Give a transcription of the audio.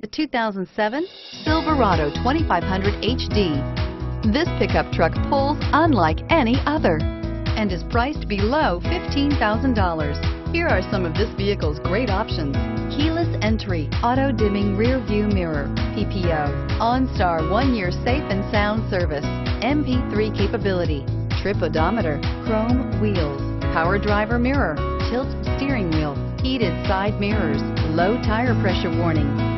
The 2007 Silverado 2500 HD. This pickup truck pulls unlike any other and is priced below $15,000. Here are some of this vehicle's great options. Keyless entry, auto dimming rear view mirror, PPO, OnStar one year safe and sound service, MP3 capability, trip odometer, chrome wheels, power driver mirror, tilt steering wheel, heated side mirrors, low tire pressure warning,